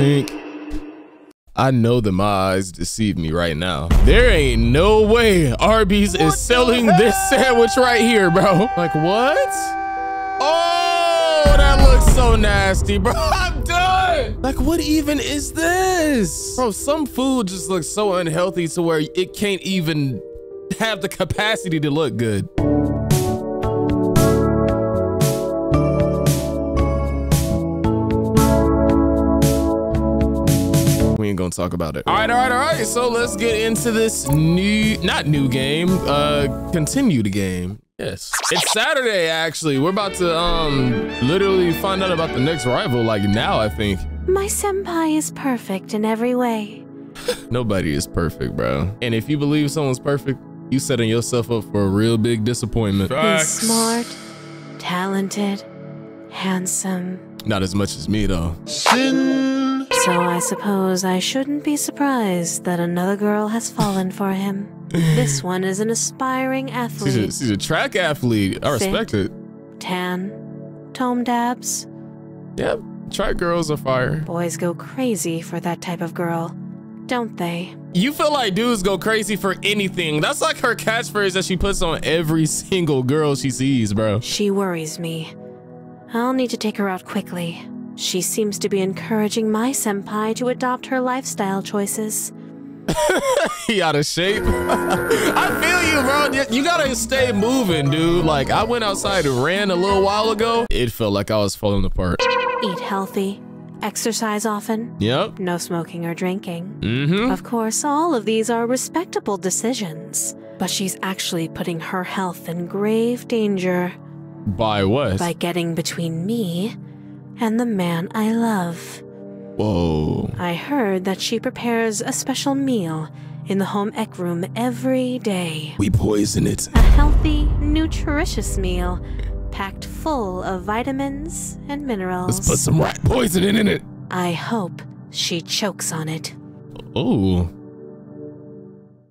sink. I know that my eyes deceive me right now. There ain't no way Arby's what is selling this sandwich right here, bro. Like what? Oh, that looks so nasty, bro. I'm done. Like what even is this? Bro, some food just looks so unhealthy to where it can't even have the capacity to look good. Gonna talk about it. All right, all right, all right. So let's get into this new, not new game, uh, continue the game. Yes. It's Saturday, actually. We're about to um literally find out about the next rival, like now, I think. My senpai is perfect in every way. Nobody is perfect, bro. And if you believe someone's perfect, you setting yourself up for a real big disappointment. Facts. He's smart, talented, handsome. Not as much as me, though. Sin so I suppose I shouldn't be surprised that another girl has fallen for him. this one is an aspiring athlete. She's a, she's a track athlete. I respect it. Tan, tome dabs. Yep, track girls are fire. Boys go crazy for that type of girl, don't they? You feel like dudes go crazy for anything. That's like her catchphrase that she puts on every single girl she sees, bro. She worries me. I'll need to take her out quickly. She seems to be encouraging my senpai to adopt her lifestyle choices. he out of shape. I feel you, bro. You gotta stay moving, dude. Like, I went outside and ran a little while ago. It felt like I was falling apart. Eat healthy. Exercise often. Yep. No smoking or drinking. Mm-hmm. Of course, all of these are respectable decisions. But she's actually putting her health in grave danger. By what? By getting between me and the man I love. Whoa. I heard that she prepares a special meal in the home ec room every day. We poison it. A healthy, nutritious meal packed full of vitamins and minerals. Let's put some rat poison in it. I hope she chokes on it. Oh.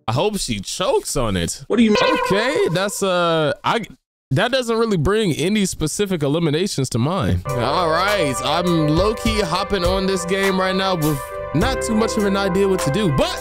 I hope she chokes on it. What do you mean? Okay, that's uh I that doesn't really bring any specific eliminations to mind. All right, I'm low-key hopping on this game right now with not too much of an idea what to do, but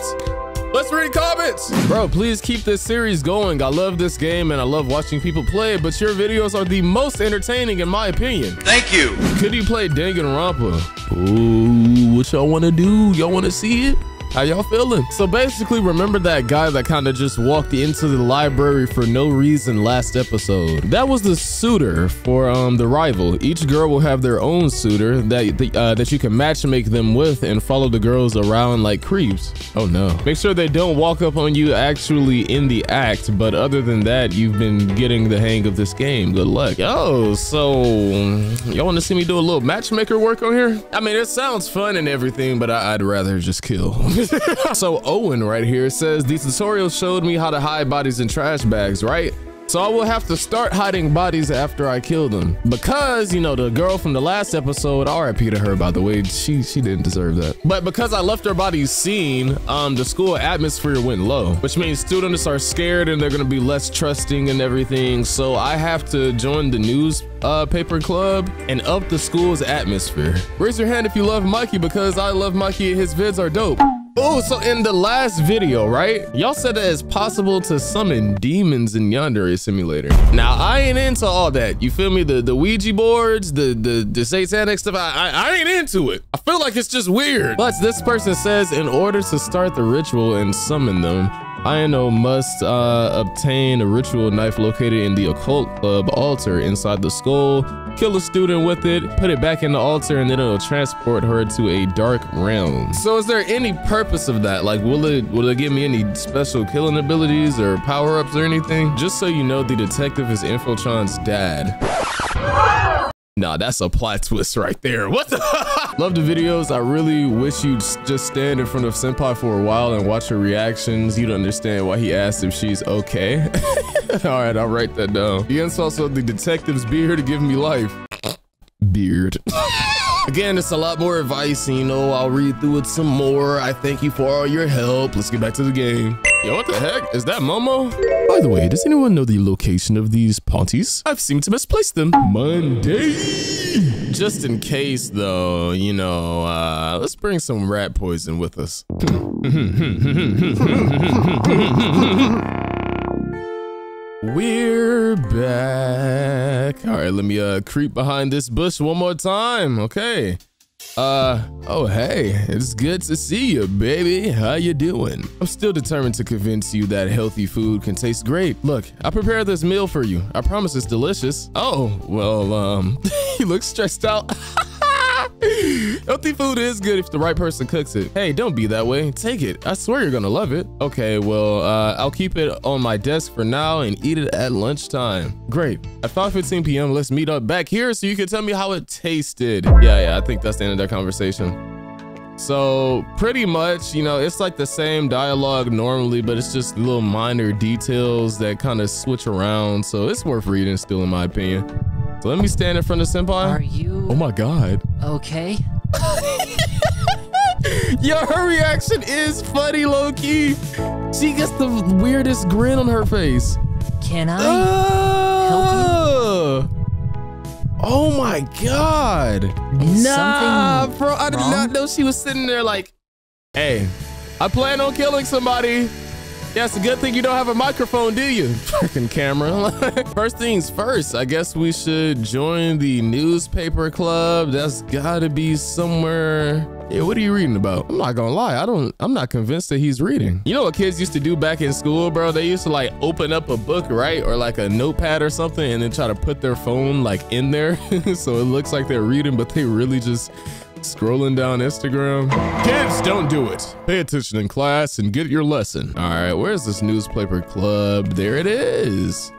Let's read comments. Bro, please keep this series going. I love this game and I love watching people play it, but your videos are the most entertaining in my opinion. Thank you. Could you play Danganronpa? Ooh, what y'all wanna do? Y'all wanna see it? How y'all feeling? So basically, remember that guy that kind of just walked into the library for no reason last episode? That was the suitor for um the rival. Each girl will have their own suitor that uh, that you can match make them with and follow the girls around like creeps. Oh no. Make sure they don't walk up on you actually in the act, but other than that, you've been getting the hang of this game. Good luck. Oh, so y'all want to see me do a little matchmaker work on here? I mean, it sounds fun and everything, but I I'd rather just kill. so Owen right here says the tutorial showed me how to hide bodies in trash bags, right? So I will have to start hiding bodies after I kill them. Because, you know, the girl from the last episode, RIP to her, by the way, she she didn't deserve that. But because I left her body seen, um, the school atmosphere went low, which means students are scared and they're gonna be less trusting and everything. So I have to join the news uh, paper club and up the school's atmosphere. Raise your hand if you love Mikey because I love Mikey and his vids are dope. Oh, so in the last video, right? Y'all said that it's possible to summon demons in Yandere Simulator. Now, I ain't into all that. You feel me? The the Ouija boards, the the, the satanic stuff, I, I, I ain't into it. I feel like it's just weird. But this person says in order to start the ritual and summon them, Ino must uh, obtain a ritual knife located in the occult club altar inside the skull, kill a student with it, put it back in the altar, and then it'll transport her to a dark realm. So is there any purpose of that? Like, will it will it give me any special killing abilities or power-ups or anything? Just so you know, the detective is Infotron's dad. Nah, that's a plot twist right there. What the? Love the videos. I really wish you'd just stand in front of Senpai for a while and watch her reactions. You'd understand why he asked if she's okay. All right, I'll write that down. The insults of the detectives be here to give me life. Beard. Again, it's a lot more advice, and you know, I'll read through it some more. I thank you for all your help. Let's get back to the game. Yo, what the heck? Is that Momo? By the way, does anyone know the location of these ponties? I've seemed to misplace them. Monday. Just in case, though, you know, uh, let's bring some rat poison with us. We're back. All right, let me uh creep behind this bush one more time. Okay. Uh, oh hey, it's good to see you, baby. How you doing? I'm still determined to convince you that healthy food can taste great. Look, I prepared this meal for you. I promise it's delicious. Oh, well, um, you look stressed out. Healthy food is good if the right person cooks it. Hey, don't be that way. Take it. I swear you're gonna love it. Okay, well, uh, I'll keep it on my desk for now and eat it at lunchtime. Great. At 5.15 p.m., let's meet up back here so you can tell me how it tasted. Yeah, yeah, I think that's the end of that conversation. So pretty much, you know, it's like the same dialogue normally, but it's just little minor details that kind of switch around. So it's worth reading still, in my opinion. So let me stand in front of Senpai. Are you Oh my God. okay? Yo, her reaction is funny, low key. She gets the weirdest grin on her face. Can I? Uh, Oh my god. Is nah, bro, I did wrong? not know she was sitting there like, hey, I plan on killing somebody. Yeah, it's a good thing you don't have a microphone, do you? Freaking camera. first things first, I guess we should join the newspaper club. That's gotta be somewhere. Yeah, what are you reading about? I'm not gonna lie, I don't, I'm not convinced that he's reading. You know what kids used to do back in school, bro? They used to like open up a book, right? Or like a notepad or something and then try to put their phone like in there. so it looks like they're reading, but they really just scrolling down Instagram. Kids, don't do it. Pay attention in class and get your lesson. All right, where's this newspaper club? There it is.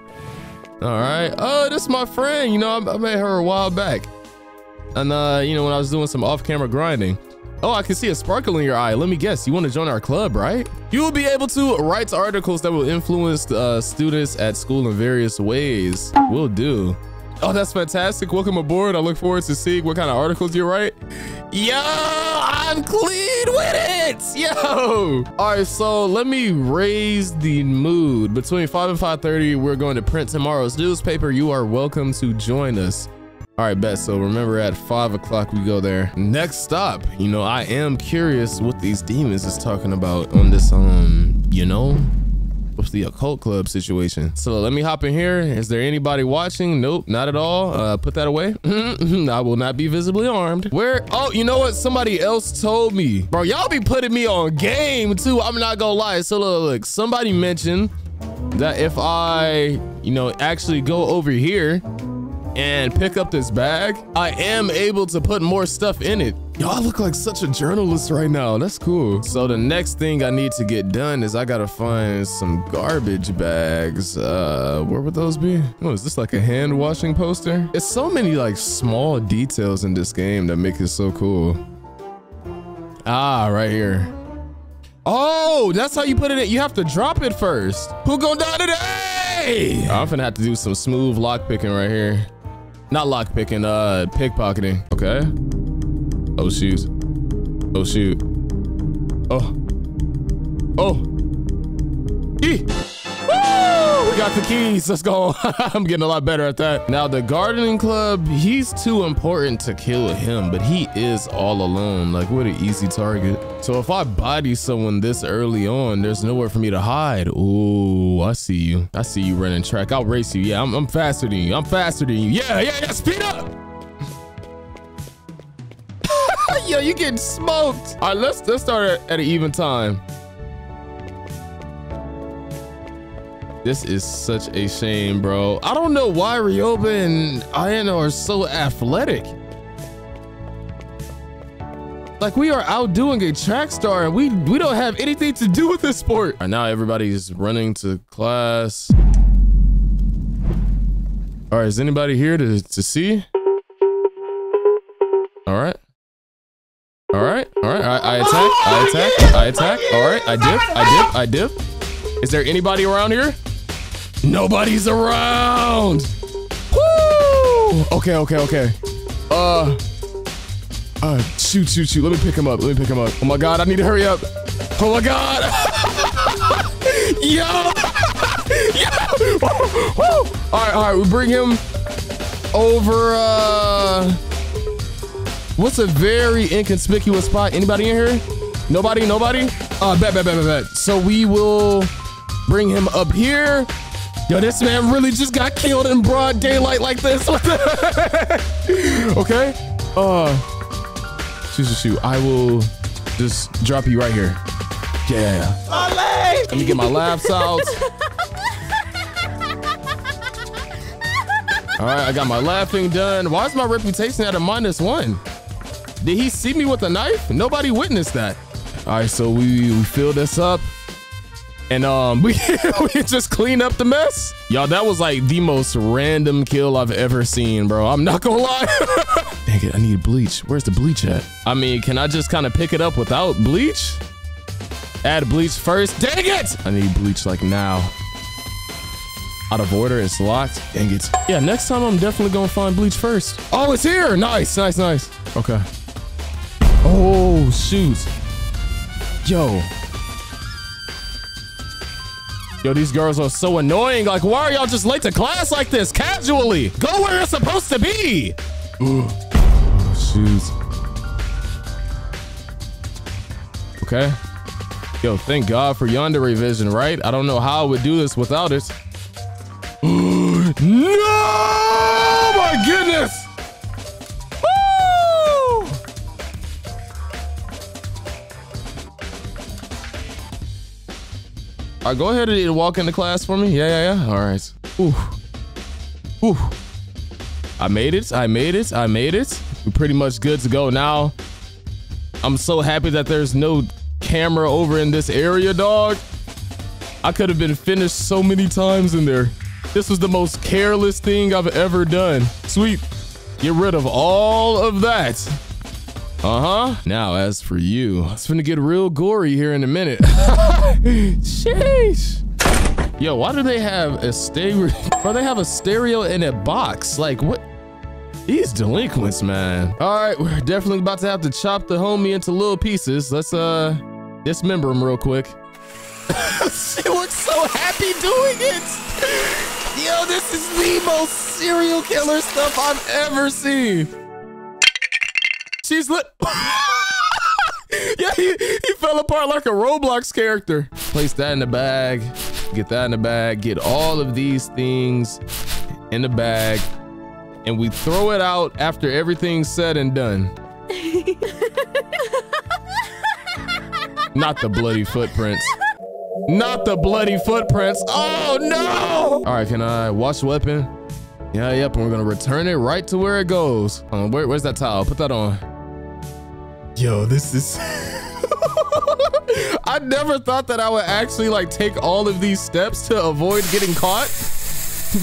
All right. Oh, this is my friend. You know, I, I met her a while back. And, uh, you know, when I was doing some off-camera grinding. Oh, I can see a sparkle in your eye. Let me guess, you want to join our club, right? You will be able to write articles that will influence uh, students at school in various ways. Will do. Oh, that's fantastic. Welcome aboard. I look forward to seeing what kind of articles you write. Yo, I'm clean with it. Yo. All right, so let me raise the mood. Between 5 and 5.30, we're going to print tomorrow's newspaper. You are welcome to join us. All right, bet. So remember at five o'clock we go there. Next stop, you know, I am curious what these demons is talking about on this, um, you know, the occult club situation. So let me hop in here. Is there anybody watching? Nope, not at all. Uh, put that away. I will not be visibly armed. Where? Oh, you know what? Somebody else told me, bro. Y'all be putting me on game too. I'm not gonna lie. So look, look somebody mentioned that if I, you know, actually go over here and pick up this bag, I am able to put more stuff in it. Y'all look like such a journalist right now. That's cool. So the next thing I need to get done is I gotta find some garbage bags. Uh, where would those be? Oh, is this like a hand washing poster? It's so many like small details in this game that make it so cool. Ah, right here. Oh, that's how you put it in. You have to drop it first. Who gonna die today? I'm gonna have to do some smooth lock picking right here. Not lock picking, uh, pickpocketing. Okay. Oh shoot. Oh shoot. Oh. Oh. E. Woo! We got the keys. Let's go. I'm getting a lot better at that. Now the gardening club, he's too important to kill him, but he is all alone. Like what an easy target. So if I body someone this early on, there's nowhere for me to hide. Ooh, I see you. I see you running track. I'll race you. Yeah, I'm, I'm faster than you. I'm faster than you. Yeah, yeah, yeah. Speed up. Yo, you getting smoked. All right, let's let's start at, an even time. This is such a shame, bro. I don't know why Ryoba and Ayano are so athletic. Like we are outdoing a track star and we we don't have anything to do with this sport. All right, now everybody's running to class. All right, is anybody here to, to see? All right. All right, all right, I, I attack, I attack, I attack. All right, I dip, I dip, I dip. Is there anybody around here? Nobody's around. Woo! Okay, okay, okay. Uh, Uh, shoot, shoot, shoot. Let me pick him up. Let me pick him up. Oh my God, I need to hurry up. Oh my God. Yo. Yo. All right, all right. We bring him over, uh, what's a very inconspicuous spot? Anybody in here? Nobody, nobody? Uh, bet, bet, bet, bet, bet. So we will bring him up here. Yo, this man really just got killed in broad daylight like this. okay. Uh, shoot, shoot, shoot. I will just drop you right here. Yeah. Let me get my laughs out. All right, I got my laughing done. Why is my reputation at a minus one? Did he see me with a knife? Nobody witnessed that. All right, so we, we fill this up. And um, we, we just clean up the mess. Y'all, that was like the most random kill I've ever seen, bro. I'm not gonna lie. Dang it, I need bleach. Where's the bleach at? I mean, can I just kind of pick it up without bleach? Add bleach first. Dang it! I need bleach like now. Out of order, it's locked. Dang it. Yeah, next time I'm definitely gonna find bleach first. Oh, it's here. Nice, nice, nice. Okay. Oh, shoot. Yo. Yo, these girls are so annoying. Like, why are y'all just late to class like this? Casually. Go where you're supposed to be. Oh, shoot. Okay. Yo, thank God for Yandere Vision, right? I don't know how I would do this without it. Right, go ahead and walk into class for me. Yeah, yeah, yeah. All right. Ooh. Ooh. I made it. I made it. I made it. We're pretty much good to go now. I'm so happy that there's no camera over in this area, dog. I could have been finished so many times in there. This was the most careless thing I've ever done. Sweet. Get rid of all of that. Uh-huh. Now, as for you, it's gonna get real gory here in a minute. Sheesh. Yo, why do they have a stereo? Bro, they have a stereo in a box. Like, what? These delinquents, man. All right, we're definitely about to have to chop the homie into little pieces. Let's uh dismember him real quick. she looks so happy doing it. Yo, this is the most serial killer stuff I've ever seen. She's lit. he, he fell apart like a Roblox character. Place that in the bag. Get that in the bag. Get all of these things in the bag. And we throw it out after everything's said and done. Not the bloody footprints. Not the bloody footprints. Oh no! All right, can I wash the weapon? Yeah, yep, and we're gonna return it right to where it goes. Um, where, where's that towel? Put that on. Yo, this is... I never thought that I would actually like take all of these steps to avoid getting caught.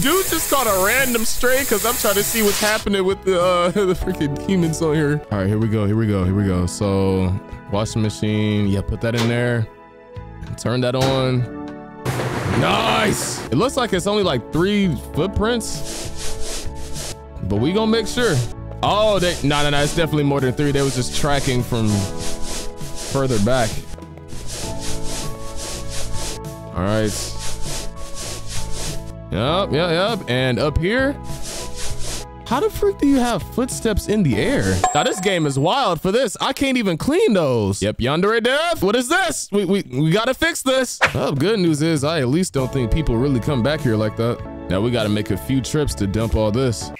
Dude just caught a random stray because I'm trying to see what's happening with the uh, the freaking humans on here. All right, here we go. Here we go. Here we go. So washing machine. Yeah, put that in there. Turn that on. Nice. It looks like it's only like three footprints, but we gonna make sure. Oh, they no no no. It's definitely more than three. They was just tracking from further back. All right. Yep, yep, yep. And up here, how the freak do you have footsteps in the air? Now this game is wild for this. I can't even clean those. Yep, yonder death. What is this? We, we, we gotta fix this. Oh, good news is I at least don't think people really come back here like that. Now we gotta make a few trips to dump all this.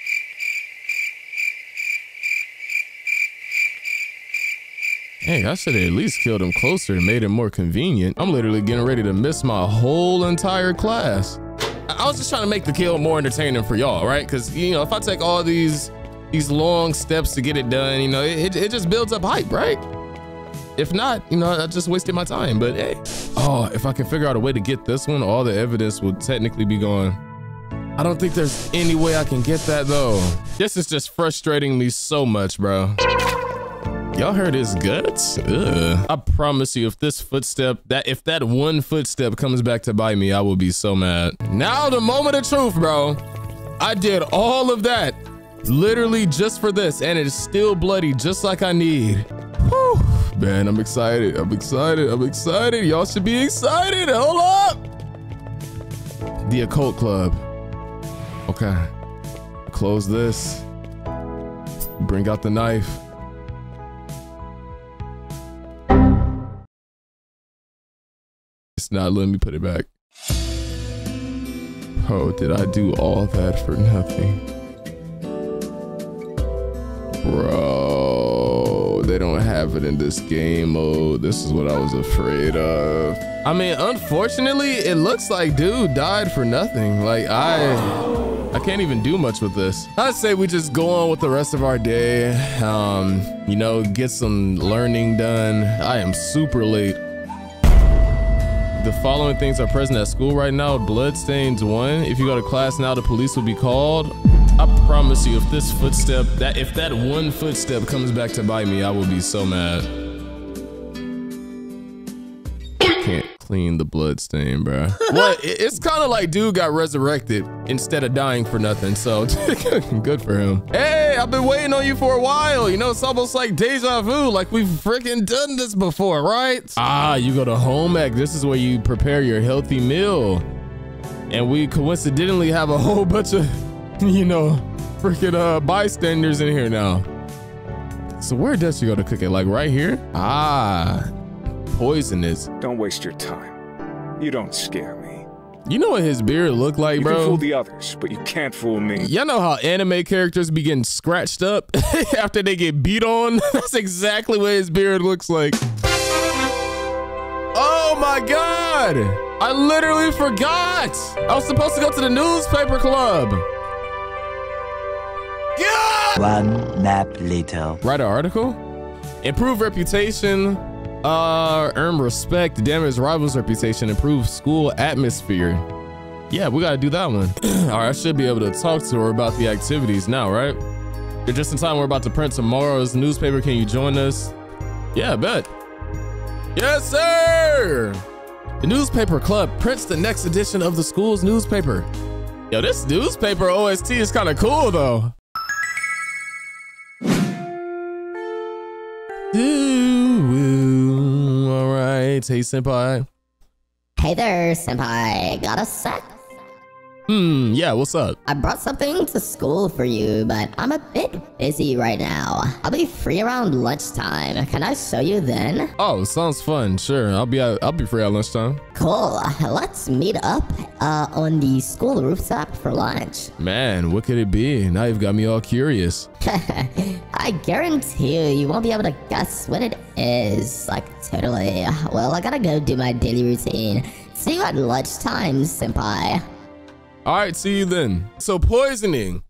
Hey, I should have at least killed him closer and made it more convenient. I'm literally getting ready to miss my whole entire class. I was just trying to make the kill more entertaining for y'all, right? Because, you know, if I take all these these long steps to get it done, you know, it, it just builds up hype, right? If not, you know, I just wasted my time, but hey. Oh, if I can figure out a way to get this one, all the evidence would technically be gone. I don't think there's any way I can get that though. This is just frustrating me so much, bro. Y'all heard his guts? Ugh. I promise you, if this footstep, that if that one footstep comes back to bite me, I will be so mad. Now the moment of truth, bro. I did all of that Literally just for this, and it's still bloody, just like I need. Whew. Man, I'm excited. I'm excited. I'm excited. Y'all should be excited. Hold up. The Occult Club. Okay. Close this. Bring out the knife. Not letting me put it back. Oh, did I do all that for nothing? Bro, they don't have it in this game mode. This is what I was afraid of. I mean, unfortunately, it looks like dude died for nothing. Like I I can't even do much with this. I'd say we just go on with the rest of our day. Um, you know, get some learning done. I am super late. Following things are present at school right now. Bloodstains one. If you go to class now, the police will be called. I promise you, if this footstep, that if that one footstep comes back to bite me, I will be so mad. Can't clean the bloodstain, bro. well, it's kind of like dude got resurrected instead of dying for nothing. So good for him. Hey, I've been waiting on you for a while. You know, it's almost like deja vu, like we've freaking done this before, right? Ah, you go to home ec. This is where you prepare your healthy meal. And we coincidentally have a whole bunch of, you know, freaking uh, bystanders in here now. So where does she go to cook it? Like right here? Ah, poisonous. Don't waste your time. You don't scare me. You know what his beard looked like, You bro? can fool the others, but you can't fool me. Y'all know how anime characters be getting scratched up after they get beat on? That's exactly what his beard looks like. Oh my god! I literally forgot! I was supposed to go to the newspaper club. Yeah! One nap later. Write an article? Improve reputation, uh, earn respect, damage rivals' reputation, improve school atmosphere. Yeah, we gotta do that one. All right, I should be able to talk to her about the activities now, right? You're just in time. We're about to print tomorrow's newspaper. Can you join us? Yeah, bet. Yes, sir. The newspaper club prints the next edition of the school's newspaper. Yo, this newspaper OST is kind of cool though. Hey, senpai. Hey there, Senpai. Got a sec? Hmm, yeah, what's up? I brought something to school for you, but I'm a bit busy right now. I'll be free around lunchtime. Can I show you then? Oh, sounds fun. Sure, I'll be out, I'll be free at lunchtime. Cool. Let's meet up uh, on the school rooftop for lunch. Man, what could it be? Now you've got me all curious. I guarantee you, you won't be able to guess what it is. Like, totally. Well, I gotta go do my daily routine. See you at lunchtime, Senpai. All right, see you then. So poisoning.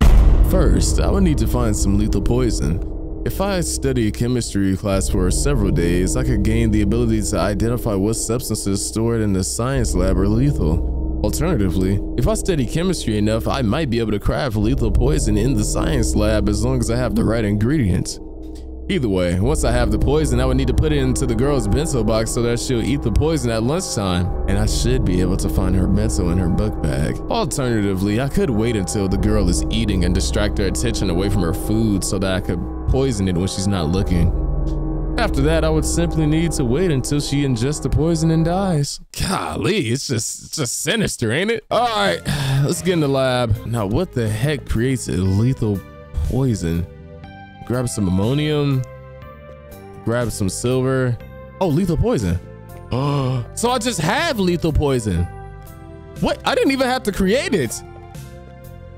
First, I would need to find some lethal poison. If I study chemistry class for several days, I could gain the ability to identify what substances stored in the science lab are lethal. Alternatively, if I study chemistry enough, I might be able to craft lethal poison in the science lab as long as I have the right ingredients. Either way, once I have the poison, I would need to put it into the girl's bento box so that she'll eat the poison at lunchtime, and I should be able to find her bento in her book bag. Alternatively, I could wait until the girl is eating and distract her attention away from her food so that I could poison it when she's not looking. After that, I would simply need to wait until she ingests the poison and dies. Golly, it's just, it's just sinister, ain't it? All right, let's get in the lab. Now, what the heck creates a lethal poison? Grab some ammonium, grab some silver. Oh, lethal poison. Oh, so I just have lethal poison. What? I didn't even have to create it.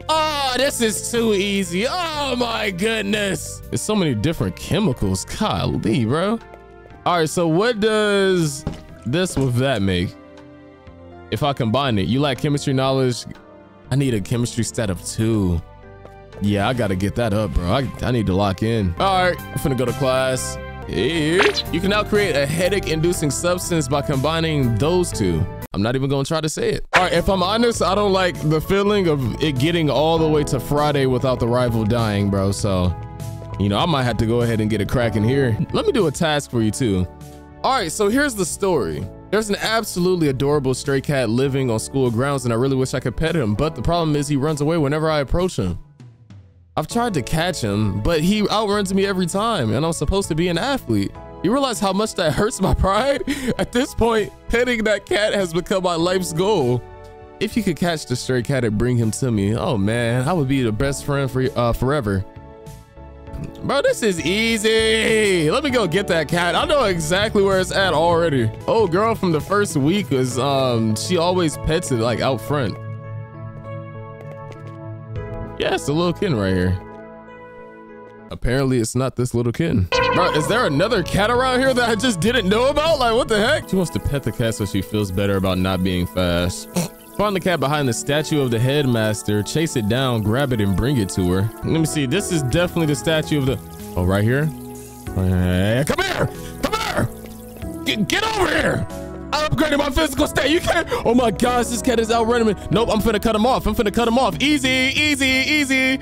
Oh, this is too easy. Oh my goodness. There's so many different chemicals. Golly, bro. All right, so what does this with that make? If I combine it, you lack chemistry knowledge. I need a chemistry stat of two. Yeah, I gotta get that up, bro. I, I need to lock in. All right, I'm finna go to class. Here. You can now create a headache-inducing substance by combining those two. I'm not even gonna try to say it. All right, if I'm honest, I don't like the feeling of it getting all the way to Friday without the rival dying, bro. So, you know, I might have to go ahead and get a crack in here. Let me do a task for you too. All right, so here's the story. There's an absolutely adorable stray cat living on school grounds and I really wish I could pet him, but the problem is he runs away whenever I approach him. I've tried to catch him, but he outruns me every time, and I'm supposed to be an athlete. You realize how much that hurts my pride? At this point, petting that cat has become my life's goal. If you could catch the stray cat and bring him to me, oh man, I would be the best friend for uh, forever. Bro, this is easy. Let me go get that cat. I know exactly where it's at already. Oh, girl from the first week was, um, she always pets it like out front. Yeah, it's a little kitten right here. Apparently it's not this little kitten. Bro, is there another cat around here that I just didn't know about? Like, what the heck? She wants to pet the cat so she feels better about not being fast. Find the cat behind the statue of the headmaster, chase it down, grab it, and bring it to her. Let me see. This is definitely the statue of the... Oh, right here? Hey, come here! Come here! Get, get over here! I upgraded my physical state. You can't. Oh my gosh, this cat is outrunning me. Nope, I'm finna cut him off. I'm finna cut him off. Easy, easy, easy.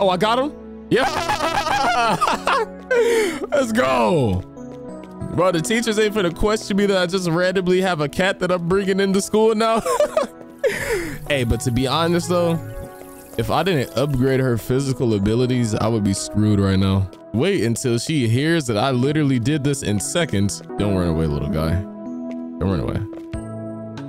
Oh, I got him? Yeah. Let's go. Bro, the teachers ain't finna question me that I just randomly have a cat that I'm bringing into school now. hey, but to be honest though, if I didn't upgrade her physical abilities, I would be screwed right now. Wait until she hears that I literally did this in seconds. Don't run away, little guy. Don't run away.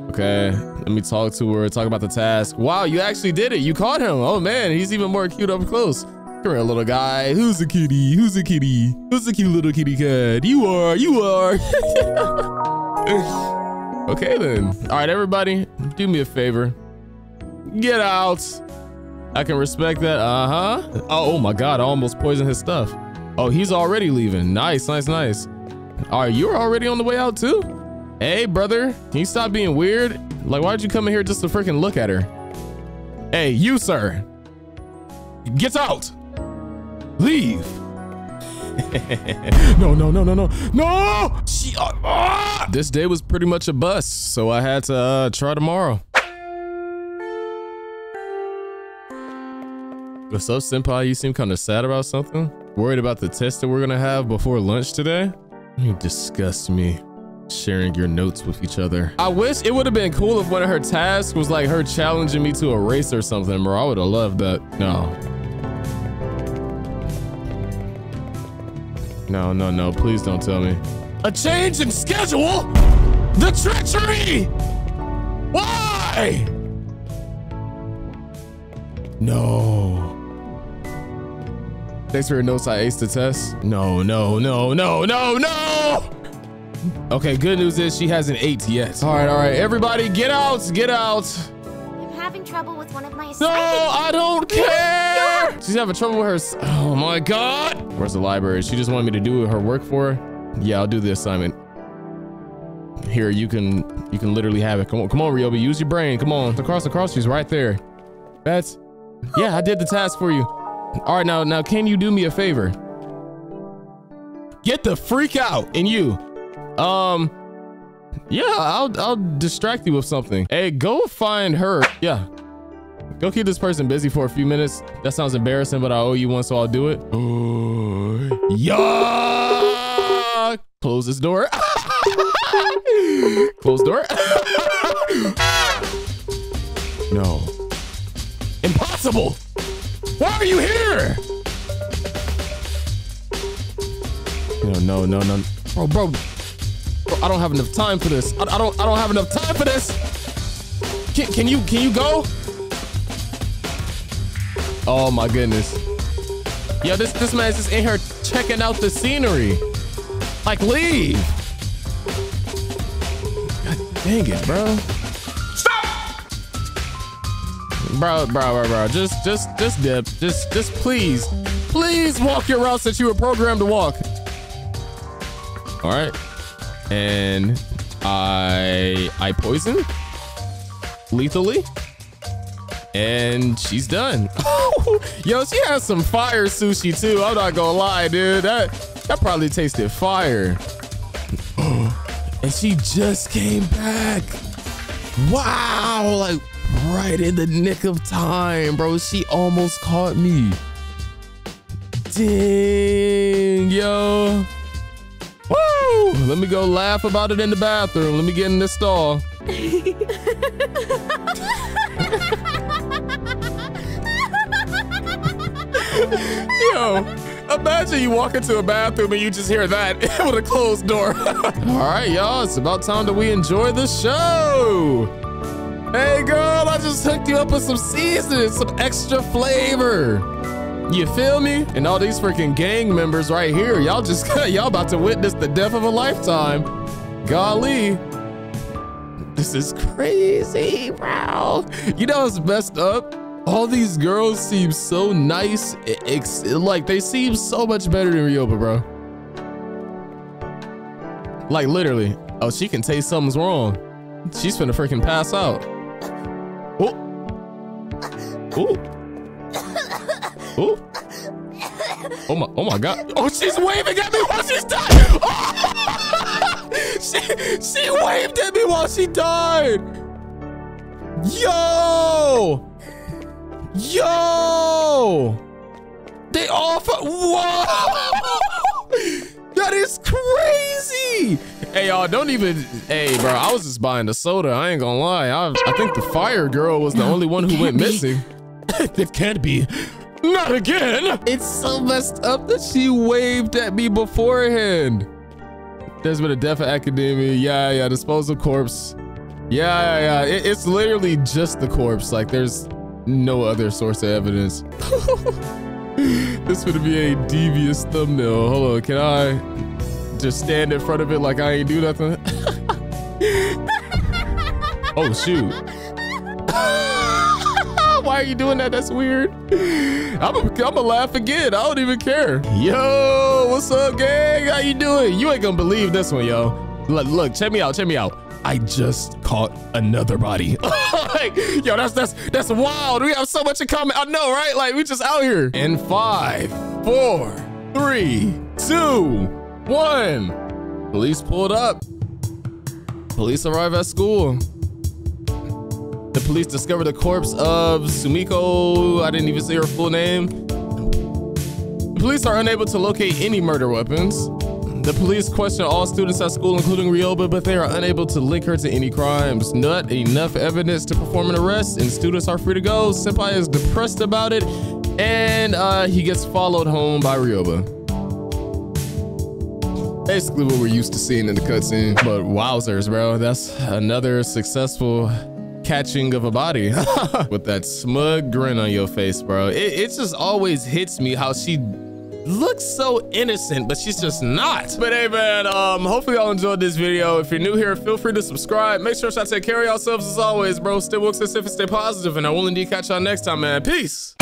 Okay, let me talk to her, talk about the task. Wow, you actually did it. You caught him. Oh man, he's even more cute up close. Come here, little guy. Who's a kitty? Who's a kitty? Who's a cute little kitty cat? You are, you are. okay then. All right, everybody, do me a favor. Get out. I can respect that. Uh-huh. Oh, oh my God, I almost poisoned his stuff. Oh, he's already leaving. Nice, nice, nice. All right, you're already on the way out too? Hey, brother, can you stop being weird? Like, why'd you come in here just to freaking look at her? Hey, you, sir. Get out. Leave. no, no, no, no, no, no! She, uh, ah! This day was pretty much a bust, so I had to uh, try tomorrow. What's up, Senpai? You seem kind of sad about something? Worried about the test that we're gonna have before lunch today? You disgust me. Sharing your notes with each other. I wish it would have been cool if one of her tasks was like her challenging me to a race or something, bro. I would have loved that. No. No, no, no. Please don't tell me. A change in schedule? The treachery! Why? No. Thanks for your notes. I aced the test. No, no, no, no, no, no! Okay, good news is she hasn't ate yet. All right, all right. Everybody get out, get out. I'm having trouble with one of my No. I don't care. She's having trouble with her. Oh my God. Where's the library? She just wanted me to do her work for her. Yeah, I'll do the assignment. Here, you can you can literally have it. Come on, come on, Ryoba. Use your brain. Come on. Across the cross, she's right there. That's yeah, I did the task for you. All right, now now can you do me a favor? Get the freak out and you. Um yeah, I'll I'll distract you with something. Hey, go find her. Yeah. Go keep this person busy for a few minutes. That sounds embarrassing, but I owe you one, so I'll do it. yeah. Close this door. Close door. no. Impossible. Why are you here? No, no, no, no. Bro, bro, I don't have enough time for this. I, I don't I don't have enough time for this. Can, can you can you go? Oh my goodness. Yo, this this man's just in here checking out the scenery. Like leave. God dang it, bro. Stop! Bro, bro, bro, bro. Just just just dip. Just just please. Please walk your routes that you were programmed to walk. All right and I I poison lethally, and she's done. Yo, she has some fire sushi too. I'm not gonna lie, dude. That that probably tasted fire. and she just came back. Wow, like right in the nick of time, bro. She almost caught me. Dang, yo. Let me go laugh about it in the bathroom. Let me get in this stall. Yo, imagine you walk into a bathroom and you just hear that with a closed door. All right, y'all, it's about time that we enjoy the show. Hey, girl, I just hooked you up with some seasoning, some extra flavor. You feel me? And all these freaking gang members right here, y'all just, y'all about to witness the death of a lifetime. Golly. This is crazy, bro. You know what's messed up? All these girls seem so nice. It's like they seem so much better than Ryoba, bro. Like literally. Oh, she can taste something's wrong. She's finna freaking pass out. Oh. Oh. Oh. Oh my, oh my God. Oh, she's waving at me while she's dying. Oh! she, she waved at me while she died. Yo. Yo! They all whoa! that is crazy! Hey y'all, don't even. Hey bro, I was just buying the soda. I ain't gonna lie. I, I think the fire girl was the only one who went missing. it can't be. Not again! It's so messed up that she waved at me beforehand. There's been a death at academia. Yeah, yeah, disposal corpse. Yeah, yeah, yeah. It, it's literally just the corpse. Like there's no other source of evidence. this would be a devious thumbnail. Hold on, can I just stand in front of it like I ain't do nothing? oh shoot. Why are you doing that? That's weird. I'm gonna laugh again. I don't even care. Yo, what's up, gang? How you doing? You ain't gonna believe this one, yo. Look, look, check me out, check me out. I just caught another body. like, yo, that's that's that's wild. We have so much in common. I know, right? Like, we just out here. In five, four, three, two, one. Police pulled up. Police arrive at school. Police discovered the corpse of Sumiko. I didn't even say her full name. The police are unable to locate any murder weapons. The police question all students at school, including Ryoba, but they are unable to link her to any crimes. Not enough evidence to perform an arrest, and students are free to go. Senpai is depressed about it, and uh, he gets followed home by Ryoba. Basically what we're used to seeing in the cutscene. But wowzers, bro, that's another successful catching of a body with that smug grin on your face, bro. It, it just always hits me how she looks so innocent, but she's just not. But hey, man, um, hopefully y'all enjoyed this video. If you're new here, feel free to subscribe. Make sure to take care of yourselves as always, bro. Stay woke, stay safe, and stay positive, and I will indeed catch y'all next time, man. Peace.